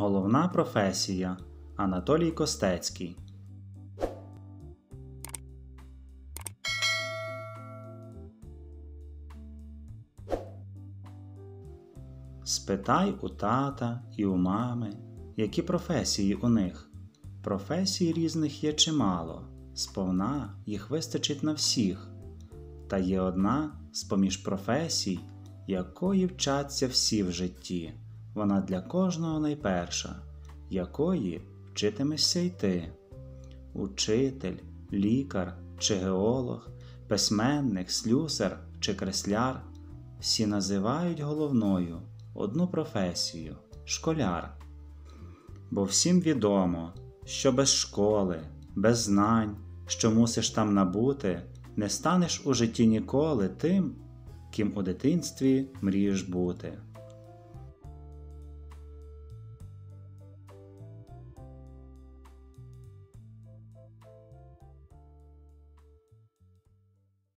Головна професія Анатолій Костецький. Спитай у тата і у мами, які професії у них. Професій різних є чимало, сповна їх вистачить на всіх. Та є одна з поміж професій, якої вчаться всі в житті, вона для кожного найперша, якої вчитимешся й ти. Учитель, лікар чи геолог, письменник, слюсар чи кресляр всі називають головною одну професію школяр. Бо всім відомо, що без школи, без знань, що мусиш там набути, не станеш у житті ніколи тим, ким у дитинстві мрієш бути.